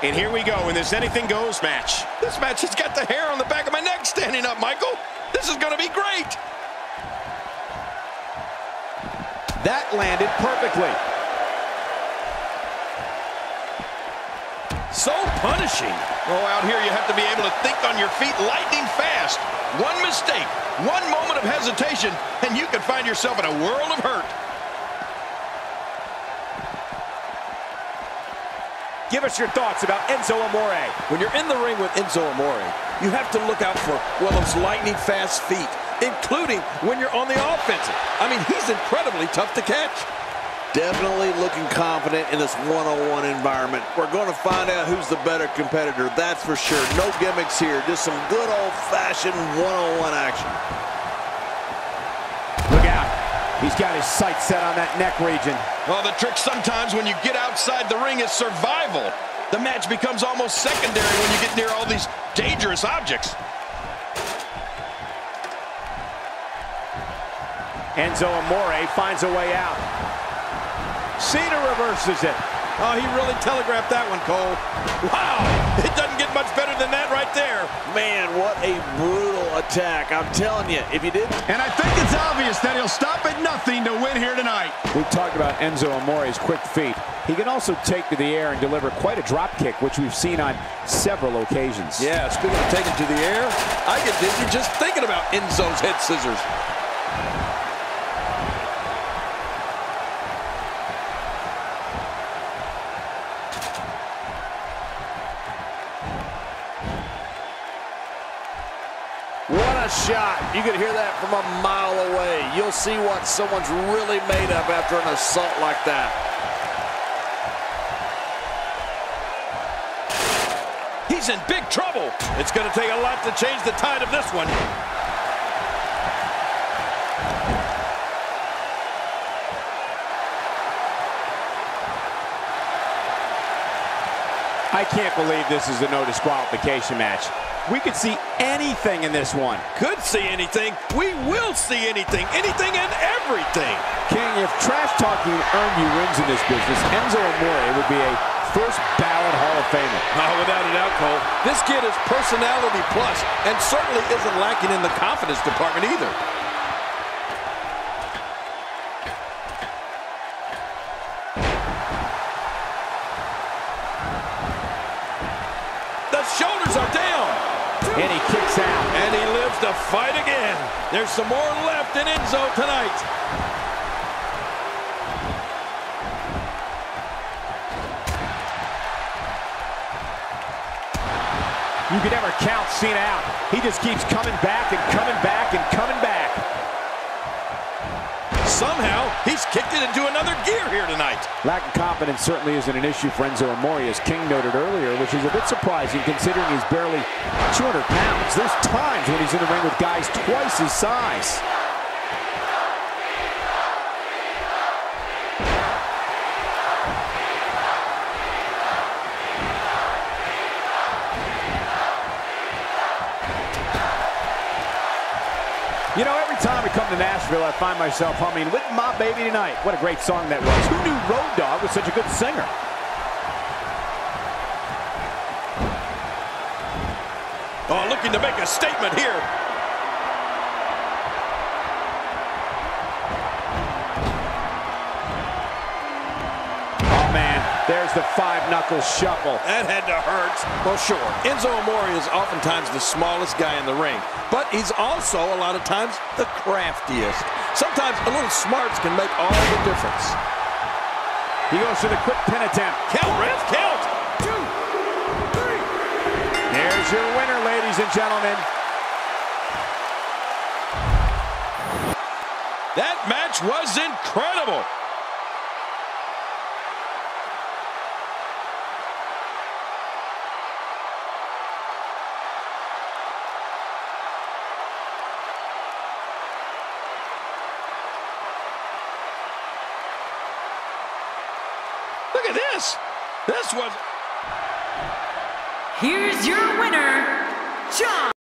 And here we go in this anything goes match. This match has got the hair on the back of my neck standing up, Michael. This is going to be great. That landed perfectly. So punishing. Oh, out here you have to be able to think on your feet lightning fast. One mistake, one moment of hesitation, and you can find yourself in a world of hurt. Give us your thoughts about Enzo Amore. When you're in the ring with Enzo Amore, you have to look out for, well, those lightning fast feet, including when you're on the offensive. I mean, he's incredibly tough to catch. Definitely looking confident in this one-on-one environment. We're going to find out who's the better competitor, that's for sure. No gimmicks here, just some good old-fashioned one-on-one action. Look out. He's got his sights set on that neck region. Well, the trick sometimes when you get outside the ring is survival. The match becomes almost secondary when you get near all these dangerous objects. Enzo Amore finds a way out. Cena reverses it. Oh, he really telegraphed that one, Cole. Wow, it doesn't get much better than that right there. Man, what a brutal attack. I'm telling you, if you didn't... And I think it's obvious that he'll stop at nothing to win here tonight. We've talked about Enzo Amore's quick feet. He can also take to the air and deliver quite a drop kick, which we've seen on several occasions. Yeah, speaking of taking to the air, I get dizzy just thinking about Enzo's head scissors. What a shot. You could hear that from a mile away. You'll see what someone's really made of after an assault like that. He's in big trouble. It's going to take a lot to change the tide of this one. I can't believe this is a no disqualification match. We could see anything in this one. Could see anything. We will see anything. Anything and everything. King, if trash talking earned you wins in this business, Enzo Amore would be a first ballot Hall of Famer. Oh, without a doubt, Cole. This kid is personality plus and certainly isn't lacking in the confidence department either. And he kicks out. And he lives to fight again. There's some more left in Enzo tonight. You could never count Cena out. He just keeps coming back and coming back and coming back. Somehow, he's kicked it into another gear here tonight. Lack of confidence certainly isn't an issue for Enzo Amore, as King noted earlier, which is a bit surprising considering he's barely 200 pounds. There's times when he's in the ring with guys twice his size. You know, every time we come to Nashville, I find myself humming with my baby tonight. What a great song that was. Who knew Road Dogg was such a good singer? Oh, looking to make a statement here. There's the five-knuckle shuffle. That had to hurt. Well, sure, Enzo Amore is oftentimes the smallest guy in the ring, but he's also, a lot of times, the craftiest. Sometimes a little smarts can make all the difference. He goes for the quick pin attempt. Count, Ref, count. Two, three. There's your winner, ladies and gentlemen. That match was incredible. Look at this. This was... Here's your winner, John.